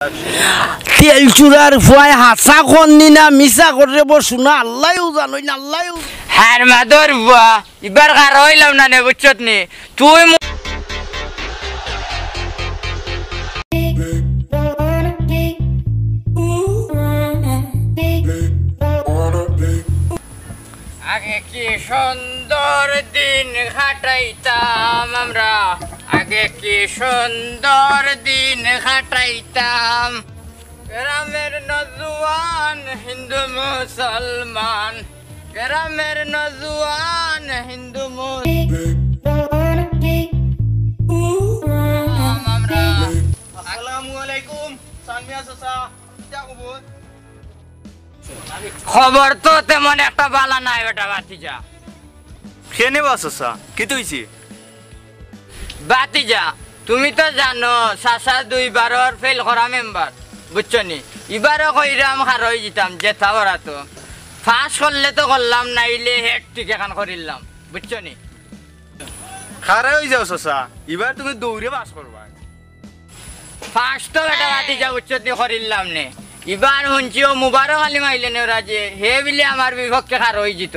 তেল চূড়ার ফুয়ায় হাসা কন্নি না মিশা করে বসু না আল্লাহ জানোই না আল্লাহ হ্যাঁ মাদর বুয়া এবার কার হইলাম না নে বুঝছত নি? তুই আগে কি সুন্দর দিন কাটাইতাম আমরা। আগে কি সুন্দর দিন কাটাইতাম। গ্রামের নজওয়ান হিন্দু মুসলমান। গ্রামের নজওয়ান হিন্দু মুসলমান আমরা আসসালামু আলাইকুম সানমিয়া খবর? খবর তো তেমন একটা বালা নাই বেটা বাতিজা খেয়ে বাসা কি তুইছি? বাতিজা তুমি তো জানো সাসা দুই বারর ফেল করা মেম্বার বুঝছ নি? এবারও কইরাম খার হয়ে যেতাম জেঠা তো ফাঁস করলে তো করলাম নাইলে হেড টিক এখন করিলাম বুঝছ নি? খারে হয়ে যাও সসা এবার তুমি দৌড়ে বাস করবা ফাঁস তো বেটা বাতিজা বুঝছ নি করিলাম নে? এবার শুনছি ও মুবারক আলী মাইলে নে ওরা যে হে বিলে আমার বিপক্ষে খার হয়ে যেত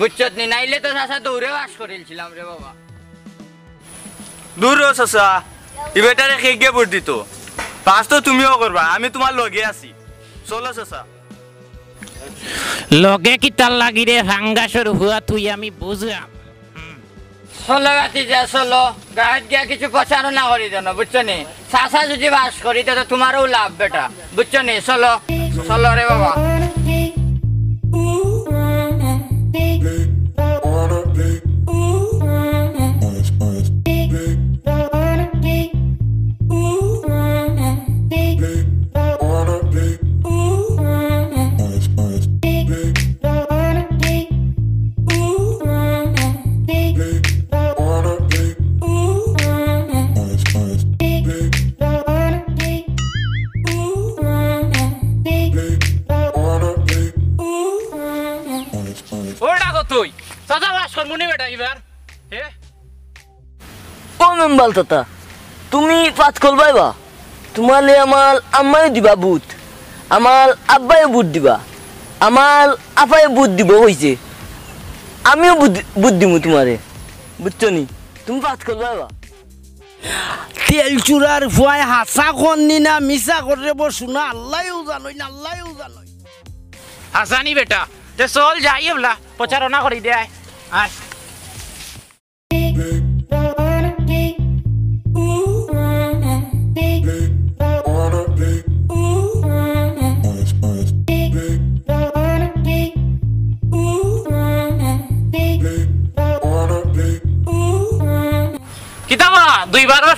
বুঝছ নি? নাইলে তো সাসা দৌড়ে বাস করিলছিলাম রে বাবা। দূর সসা এবারটারে খেয়ে ভোট দিত। পাস তো তুমিও করবা আমি তোমার লগে আছি। চলো সসা লগে কিতার লাগি রে ভাঙ্গাসর হুয়া তুই আমি বুঝলাম চলো বাতিজা চলো। গাঁত গিয়া কিছু প্রচারণা করি দেন বুঝছ নি? চাষা যদি বাস করি তো তোমারও লাভ বেটা। বুঝছ নি? চলো। চলো রে বাবা। তাতা তুমি পাঁচ করবাই বা তোমালে আমার আম্মাই দিবা বুট আমার আব্বাই বুট দিবা। আমার আপাই বুট দিব হয়েছে আমিও বুট- দিমু তোমারে। বুঝছ নি? তুমি পাঁচ করবাই বা তেল চূড়ার ফুয়ায় হাসা কন্নি না মিশা করে বসু না আল্লাহ জানোই না আল্লাহ জানোই। হাসানি বেটা। তে চল যাই বলা প্রচারণা করি দে আয়।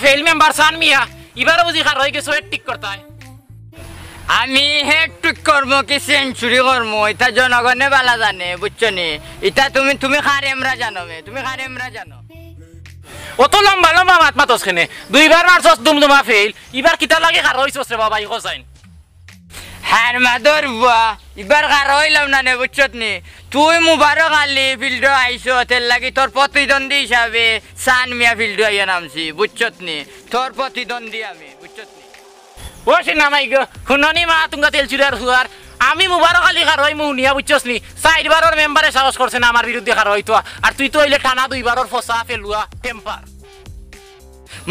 ফেল মেম্বার সান মিয়া এবারও বুঝি খার হয়ে গেছে ঠিক করতায়। আমি হেড টুক করব কি সেঞ্চুরি করব এটা জনগণে বালা জানে বুঝছ নি? এটা তুমি তুমি খার এমরা জানো মে তুমি খার এমরা জানো। অত লম্বা লম্বা মাত মাতস খেনে দুইবার মারছস দুমদুমা ফেল এবার কিতা লাগে খার হইছস রে বাবা ইকো সাইন হ্যাঁ মাদর বুয়া। এবার কার হইলাম না নে বুঝছত নি? তুই মুবারক আলী ফিল্ড আইসো তেল লাগি তোর প্রতিদ্বন্দ্বী হিসাবে সান মিয়া ফিল্ড আইয়া নামছি বুঝছত নি? তোর প্রতিদ্বন্দ্বী আমি বুঝছত নি? ও সে নামাই গো, শুননি মা তুঙ্গা তেল চুরার হুয়ার আমি মুবারক আলী খার হই মুনিয়া বুঝছস নি? চারবারের মেম্বারে সাহস করছে না আমার বিরুদ্ধে খার হইতো আর তুই তো হইলে টানা দুইবারের ফসা ফেলুয়া টেম্পার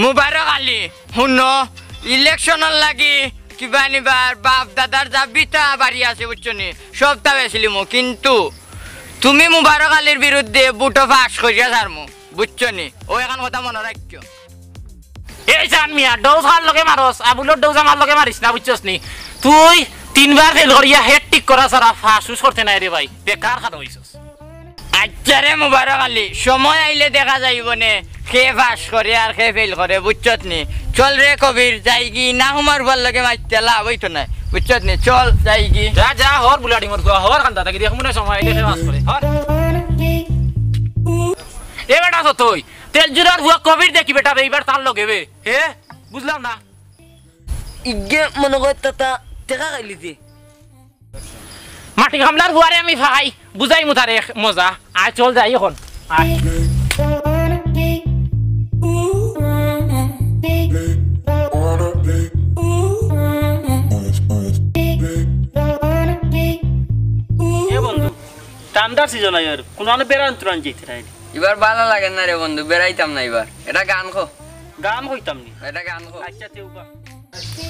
মুবারক আলী, শুন ইলেকশনের লাগি কিবা নিবার, বাপ দাদার যা বিতা বাড়ি আছে, বুঝছ নি? সব তা বেছিলি মো কিন্তু তুমি মুবারক আলীর বিরুদ্ধে বুটো ফাঁস করিয়া ছাড়মু, বুঝছ নি? ও এখন কথা মনে রাখিও। এই জান মিয়া ডৌজ খার লগে মারস আবুলোর ডৌজ আমার লগে মারিস না, বুঝছস নি? তুই তিনবার ফেল করিয়া হেড টিক করা সারা ফাঁসুস করতে নাই রে ভাই বেকার খার হইছস আচ্ছা রে মুবারক আলী সময় আইলে দেখা যাইব নে কে ফাঁস করে আর কে ফেল করে বুঝছত নি? চল রে কবির যাই কি না হুমার বল লগে মারতে লাভ হইতো না বুঝছত নি? চল যাই কি যা যা হর বুলাডি মর হর খান্তা থাকি দেখ মনে সময় দেখে মাস করে হর। এ বেটা তো তুই তেল জুরার হুয়া কবির দেখি বেটা রে, এইবার তার লগে বে হে বুঝলাম না। ইগে মনে কর তাতা টেকা খাইলিতে মাটি গামলার হুয়ারে আমি ভাই বুঝাই মুথারে মজা। আয় চল যাই এখন। আয়। এবার বন্ধু বেড়াইতাম না এটা গান গান এটা গান আচ্ছা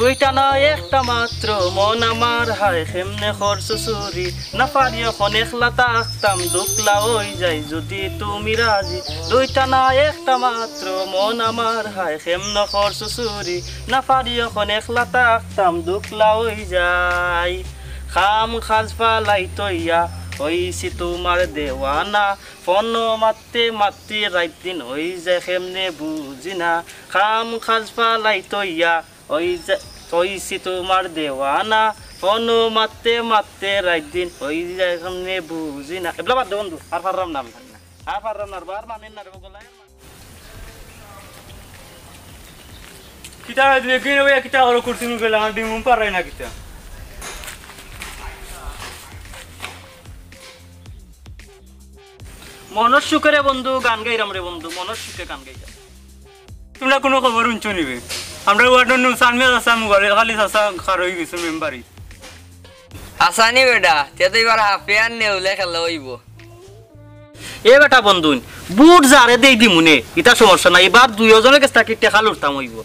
দুইটা না একটা মাত্র। মন আমার হায় কেমনে খরচ চুরি না পারি এখন একলা তাকতাম দুকলা হই যাই যদি তুমি রাজি। দুইটা না একটা মাত্র। মন আমার হায় কেমনে খরচ চুরি না পারি এখন একলা তাকতাম দুকলা হই যাই খাম খাজ পালাই তৈয়া হইছি তোমার দেওয়ানা ফোন মাতে মাতি রাত দিন হই যায় কেমনে বুঝি না। খাম খাজ পালাই তৈয়া ওই হইছি তোমার দেওয়ানা ফোন মাতে মাতে রাত দিন যায় কেমনে বুঝি না। এগুলো বাদ বন্ধু আর পারলাম না। আর পারলাম না আর মানেন না রে বগলায় কিতা দেখি রে কিতা হলো পারাই না কিতা? মনোজ সুখে বন্ধু গান গাইরাম রে বন্ধু মনোজ সুখে গান গাইরা তোমরা কোনো খবর উঞ্চ নিবে আমরা ওয়ার্ডন সানমিয়া আসা মুগারে খালি আসা খার হয়ে গেছে মেম্বারি। হাসানি বেটা তে তো এবার হাফিয়ার নেউলে খেলা হইব। এ বেটা বন্ধু বুট যারে দেই দিমুনে ইটা সমস্যা নাই এবার দুইজনের কাছে থাকি টেকা লুটতাম হইব।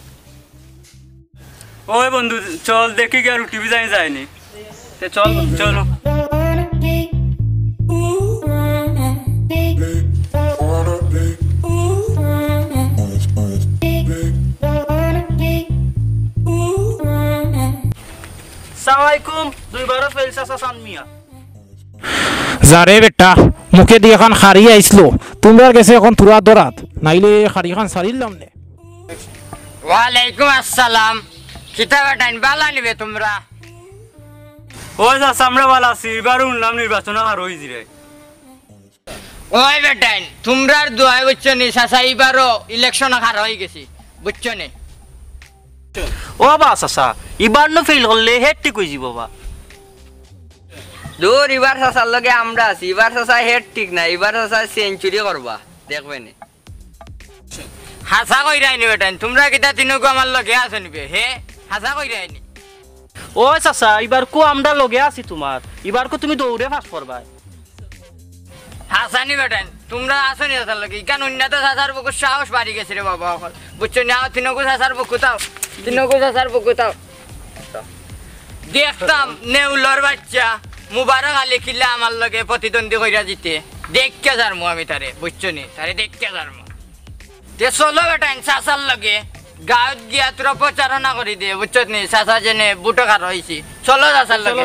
ওই বন্ধু চল দেখি কি আর টিভি যাই যায়নি। চল চলো। যারে বেটা মুখে দিয়ে এখন খারি আইসলো তোমরা গেছে এখন তুরা দরাত নাইলে খারি খান সারিলাম নে? ওয়ালাইকুম আসসালাম। কিতা বেটাইন বালা নিবে তোমরা? ওই যা আমরা ভালো আছি। এবার উনলাম নির্বাচন আর হয়ে জিরে ওই বেটাইন তোমরার দোয়াই বুঝছ নি? সাসা এবারও ইলেকশন হার হয়ে গেছি। বুঝছ নি? ও বা চাচা এবার নো ফেল করলে হেড ঠিক হয়ে যাব বা। দূর এবার সাসার লগে আমরা আছি। এবার সাসা হেড ঠিক না এবার সাসা সেঞ্চুরি করবা দেখবে নি। হাসা কইরাই নি বেটাইন তোমরা কিতা তিনকু আমার লগে আছো নিবে হে? হাসা কইরাই নি ও চাচা এবার কো আমরা লগে আছি তোমার। এবার কো তুমি দৌড়ে ফাঁস করবা হাসানি বেটাইন তোমরা আছো নি সাসার লগে? ইকান উন্নত সাসার বুকু সাহস বাড়ি গেছে রে বাবা অকল। বুঝছ না? তিনকু সাসার বুকু তাও তিনকু সাসার বুকু তাও দেখতাম নেউলর বাচ্চা। মুবারক আলী কিল্লা আমার লগে প্রতিদ্বন্দ্বী কইরা জিতে। দেখকে যারমু আমি তারে বুঝছ নি? তারে দেখকে যারমু। তে চলো এটা সাসার লগে। গাঁৱত গিয়া তোরা প্রচারণা করি দে বুঝছ নি? সাসা যেনে বুটকাৰ হয়েছি চলো চাচাৰ লগে।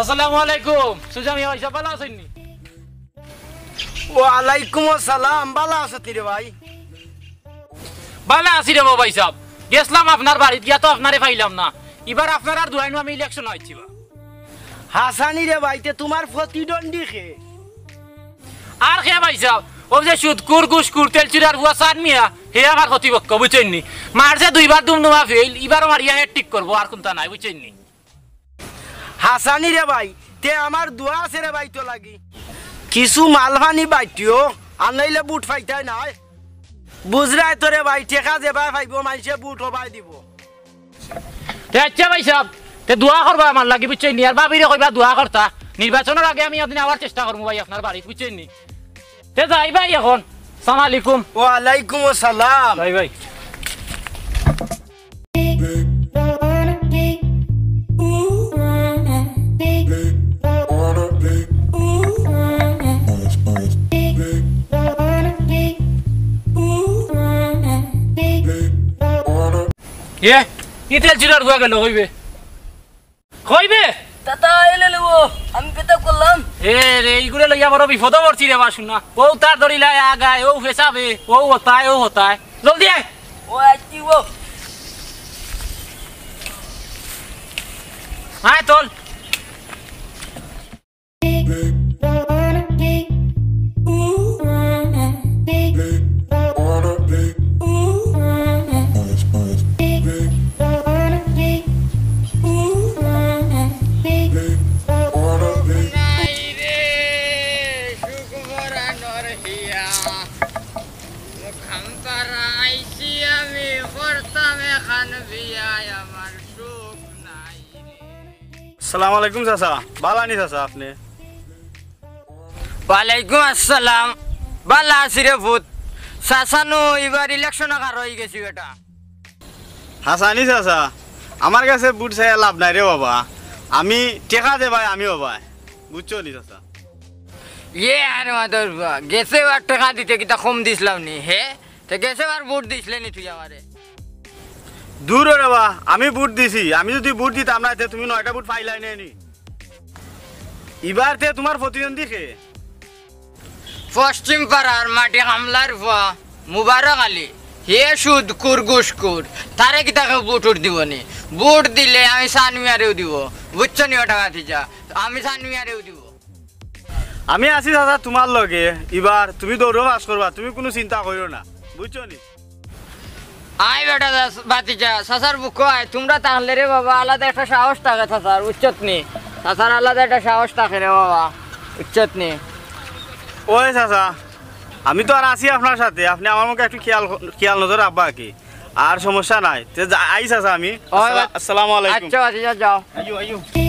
আসসালামু আলাইকুম। সুজামি হইছা ভালো আছেন নি? ওয়ালাইকুম আসসালাম ভালো আছো রে ভাই? ভালো আছি রে ভাই সাহেব গেছিলাম আপনার বাড়িত গিয়া তো আপনারে পাইলাম না। এবার আপনার আর দুয়াইনু আমি ইলেকশন হয়েছি বা। হাসানি রে ভাইতে তোমার প্রতিদ্বন্দ্বী খে আর খেয়া ভাই সাহেব ও যে সুদকুর গুসকুর তেল চুরার হুয়া সার মিয়া হে আমার প্রতিপক্ষ বুঝছেন নি? মারছে দুইবার দুমদুমা ফেল এবার মারিয়া হেড ঠিক করব আর কোনটা নাই বুঝছেন নি? হাসানি রে ভাই তে আমার দোয়া আছে রে ভাই তো লাগি। কিছু মালহানি বাইটিও আনাইলে বুট ফাইতাই নাই। বুঝরাই তোরে ভাই টেকা যে ভাই ফাইব মাইসে বুট হবাই দিব। তে আচ্ছা ভাই সাহেব তে দোয়া করবা আমার লাগি বুঝছেন নি আর ভাবিরে কইবা দোয়া করতা। নির্বাচনের আগে আমি আপনি আবার চেষ্টা করব ভাই আপনার বাড়িতে বুঝছেন নি। তে যাই ভাই এখন সালাম আলাইকুম। ওয়ালাইকুম আসসালাম। ভাই ভাই। এ কি তেল চুরার হুয়া গেল হইবে। হইবে? তাতা এলে নেব আমি পেতা করলাম। এ রে এইগুলো লইয়া বড় বিপদ পড়ছি রে বা শুনা। ও তার ধরিলাই আগায় ও ফেসাবে ও হতায় ও হতায়। জলদি আয়। ও আইতি ও আয় তোল। চাচা ভালো চাচা আপনি। ওয়ালাইকুম আসসালাম। বালা আছি রে ভূত। চাচানো এবার ইলেকশন কার হয়ে গেছি বেটা? হাসানি চাচা আমার কাছে বুট চাই লাভ নাই রে বাবা। আমি টেকা দে ভাই আমি বাবা বুঝছ নি চাচা? ইয়ে আর মাদর গেছে আর টাকা দিতে কিতা কম দিছিলাম নি হে? তো গেছে আর ভোট দিছিলে নি তুই আমারে? দূর রে বা আমি বুট দিছি। আমি যদি বুট দিতাম না তুমি নয়টা বুট পাইলাই নি। এবার তে তোমার প্রতিদ্বন্দ্বী খে পশ্চিম পাড়ার মাটি হামলার ফুয়া মুবারক আলী। হে সুদ কুর গুস কুর তারে কি তাকে বুট উঠ দিব নি? বুট দিলে আমি সানমিয়ারেও দিব। বুঝছ নি ওটা যা আমি সানমিয়ারেও দিব। আমি আছি দাদা তোমার লগে। এবার তুমি দৌড় পাস করবা তুমি কোনো চিন্তা করো না। বুঝছ নি? আই বেটা বাতিজা সাসার বুক আয়। তোমরা তাহলে রে বাবা আলাদা একটা সাহস থাকে সাসার উচ্চত নি। সাসার আলাদা একটা সাহস থাকে রে বাবা উচ্চত নি। ওই চাচা আমি তো আর আছি আপনার সাথে। আপনি আমার মুখে একটু খেয়াল খেয়াল নজর রাখবা কি। আর সমস্যা নাই। তে যা- আই আমি। আসসালা- আসসালামু আলাইকুম। আচ্ছা বাতিজা যাও। আইয়ো আইয়ো।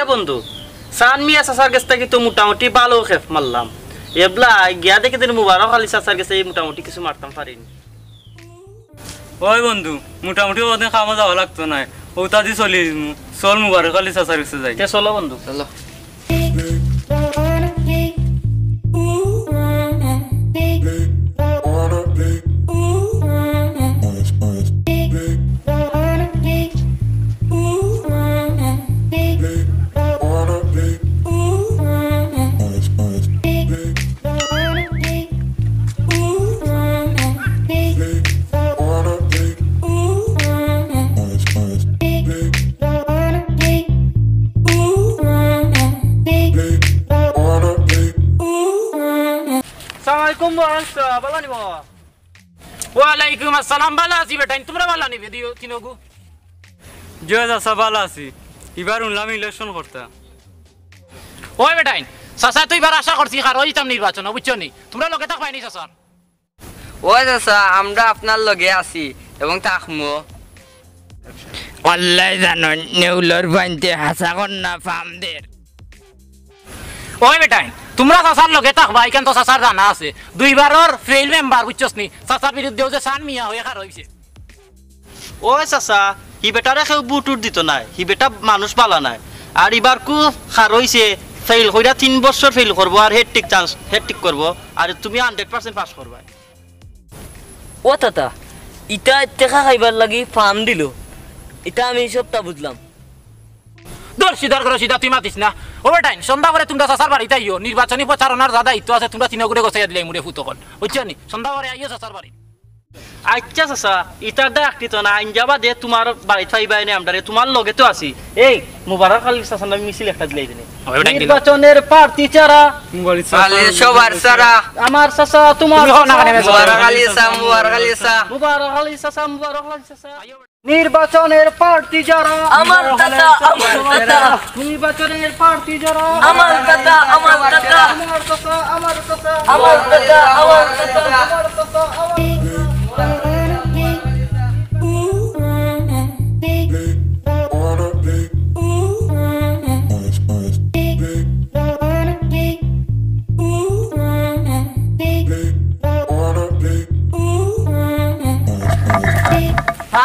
এ বন্ধু সান মিয়া চাচার কাছ থেকে তো মোটামুটি ভালো খেপ মারলাম। এবলা গিয়া দেখে দিন মুবারক আলী চাচার কাছে এই মোটামুটি কিছু মারতাম পারিনি। ওই বন্ধু মোটামুটি ওদিন খাওয়া যাওয়া লাগতো না ওটা দিয়ে চলি চল মুবারক আলী চাচার কাছে যাই। চলো বন্ধু। চলো। ভালো নিব। ওয়ালাইকুম আসসালাম ভালো আছি বেটাই তোমরা ভালো নিবে দিও তিনগু। জয় চাচা ভালো আছি। এবার উনলাম ইলেকশন করতে। ওই বেটাই চাচা তুই এবার আশা করছি কারও ইতাম নির্বাচন বুঝছ নি? তোমরা লগে থাকবাই নি চাচার ওই চাচা আমরা আপনার লগে আছি এবং তাকমো আল্লাহ জানো নেউলর বানতে হাসা কন্যা ফামদের ওই বেটাই তোমরা চাচার লগে থাকবা এখান তো চাচার জানা আছে। দুইবারর ফেইল মেম্বার বুঝছস নি? চাচার বিরুদ্ধেও যে সান মিয়া হয়ে খার হইছে ওই চাচা হি বেটারে কেউ বুট উট দিত নাই হি বেটা মানুষ পালা নাই। আর এবার কু খার হইছে ফেল কইরা তিন বছর ফেল করব আর head tick chance head tick করব আর তুমি হান্ড্রেড পার্সেন্ট পাস করবা ও তাতা ইটা টেকা খাইবার লাগি ফার্ম দিল। এটা আমি সবটা বুঝলাম দর সিধার করে সিধা তুই মাতিস না। ও বেটাই সন্ধ্যা করে তোমরা চাচার বাড়িতে আইও। নির্বাচনী প্রচারণার যা দায়িত্ব আছে তোমরা তিনগুড়ে গছাইয়া দিলে মুড়ে ফুটো কল। বুঝছ নি? সন্ধ্যা করে আইও চাচার বাড়ি। আচ্ছা চাচা ইটার দা একটি তো না আইনজাবা দে তোমার বাড়িতে পাইবাই নে আমরা তোমার লগে তো আছি। এই মুবারক আলী চাচা নামে মিছিল একটা দিলাই দিনে। নির্বাচনের প্রার্থী চারা সবার সারা আমার চাচা। তোমার মুবারক আলী সা মুবারক আলী সা মুবারক আলী চাচা মুবারক আলী চাচা। নির্বাচনের প্রার্থী যারা আমার দাদা আমার দাদা। নির্বাচনের প্রার্থী যারা আমার দাদা আমার দাদা। আমার কথা আমার কথা আমার দাদা আমার দাদা। সালামালাইকুম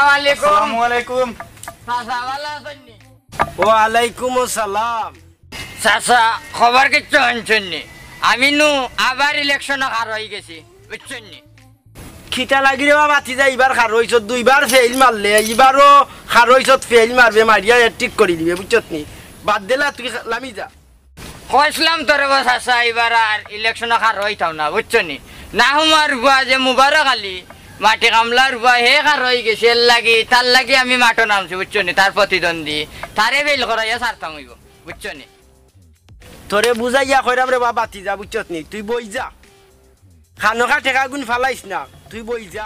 আসসালামু আলাইকুম। চাচা ভালো আছেন নি? ওয়ালাইকুম আসসালাম। চাচা খবর কিচ্ছু শুনছেন নি? আমি নু আবার ইলেকশন হার হয়ে গেছি বুঝছেন খিটা লাগি রে বাতি যা এবার খার হইছ দুইবার ফেল মারলে এবারও খার হইছ ফেল মারবে মারিয়া ঠিক করে দিবে বুঝছত নি? বাদ দিলা তুই লামি যা। কইসলাম তোরে বা চাচা এবার আর ইলেকশন হার হইতাম না বুঝছ নি? না হুমার বুয়া যে মুবারক আলী মাটি কামলার বুয়া হে হার হয়ে গেছে, এর লাগি, তার লাগি আমি মাঠো নামছি, বুঝছ নি? তার প্রতিদ্বন্দ্বী। তারে বেল করাইয়া সারতাম হইব, বুঝছ নি? তোরে বুঝাইয়া কইরাম রে বাবা, বাতি যা বুঝছত নি? তুই বই যা। খানকা ঠেকা গুণ ফালাইস না, তুই বই যা।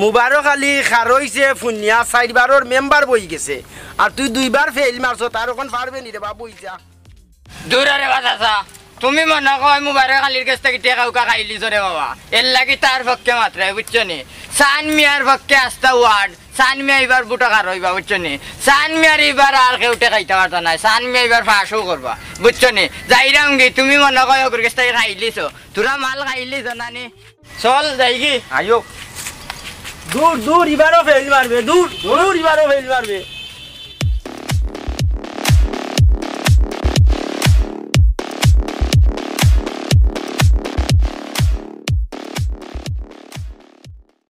মুবারক আলী খার হইছে ফুনিয়া চারবারর মেম্বার বই গেছে। আর তুই দুইবার ফেল মারছ, তার ওখান পারবে নি রে বা বই যা। দূরে রে বা চাচা তুমি মনে কয় মুবারক আলীর কাছ থেকে টেকা উকা খাইলি রে বাবা। এর লাগি তার পক্ষে মাত্র বুঝছ নি? সান মিয়ার পক্ষে আস্তা ওয়ার্ড সান মিয়া এবার বুটাকার হইবা বুঝছ নি? সান মিয়ার এবার আর কেউ টেকাইতে পারতো না সান মিয়া এবার ফাঁসও করবা বুঝছ নি? যাইরাম গি তুমি মনে কয় ওর কাছ থেকে খাইলিছো। তোরা মাল খাইলিছ নানি চল যাই কি আয়ো দূর দূর এবারও ফেল মারবে দূর দূর এবারও ফেল মারবে।